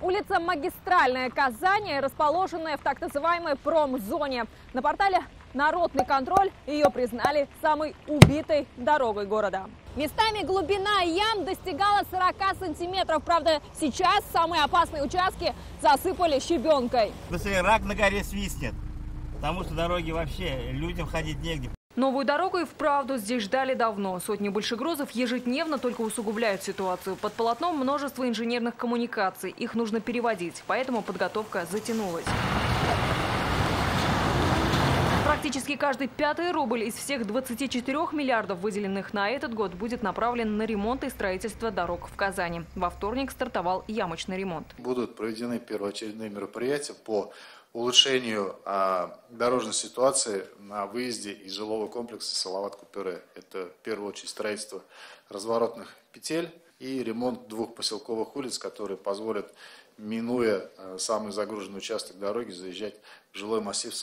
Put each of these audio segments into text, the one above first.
Улица Магистральная Казани, расположенная в так называемой промзоне. На портале «Народный контроль» ее признали самой убитой дорогой города. Местами глубина ям достигала 40 сантиметров. Правда, сейчас самые опасные участки засыпали щебенкой. Быстрее рак на горе свистнет, потому что дороги вообще людям ходить негде. Новую дорогу и вправду здесь ждали давно. Сотни большегрузов ежедневно только усугубляют ситуацию. Под полотном множество инженерных коммуникаций. Их нужно переводить, поэтому подготовка затянулась. Практически каждый пятый рубль из всех 24 миллиардов, выделенных на этот год, будет направлен на ремонт и строительство дорог в Казани. Во вторник стартовал ямочный ремонт. Будут проведены первоочередные мероприятия по улучшению а, дорожной ситуации на выезде из жилого комплекса Салават-Купере. Это в первую очередь строительство разворотных петель и ремонт двух поселковых улиц, которые позволят, минуя а, самый загруженный участок дороги, заезжать в жилой массив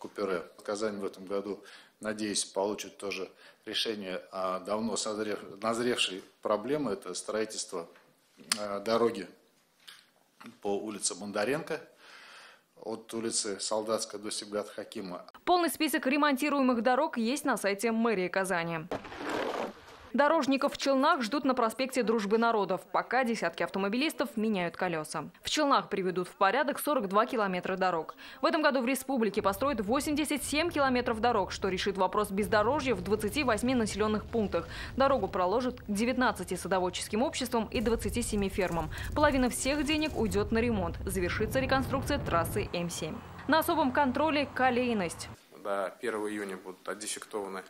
Салават-Купере. Казань в этом году, надеюсь, получит тоже решение давно назревшей проблемы. Это строительство а, дороги по улице Бондаренко – от улицы Солдатская до Сибгат Хакима. Полный список ремонтируемых дорог есть на сайте мэрии Казани. Дорожников в Челнах ждут на проспекте Дружбы народов, пока десятки автомобилистов меняют колеса. В Челнах приведут в порядок 42 километра дорог. В этом году в республике построят 87 километров дорог, что решит вопрос бездорожья в 28 населенных пунктах. Дорогу проложат 19 садоводческим обществам и 27 фермам. Половина всех денег уйдет на ремонт. Завершится реконструкция трассы М7. На особом контроле колейность. До 1 июня будут отдефектованы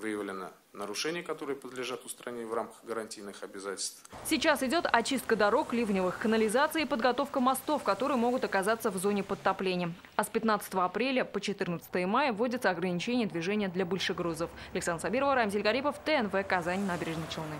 выявлено нарушения, которые подлежат устранению в рамках гарантийных обязательств. Сейчас идет очистка дорог, ливневых канализаций и подготовка мостов, которые могут оказаться в зоне подтопления. А с 15 апреля по 14 мая вводятся ограничения движения для большегрузов. Александр Сабирова, Рамзель Гарипов, ТНВ «Казань», Набережные Челны.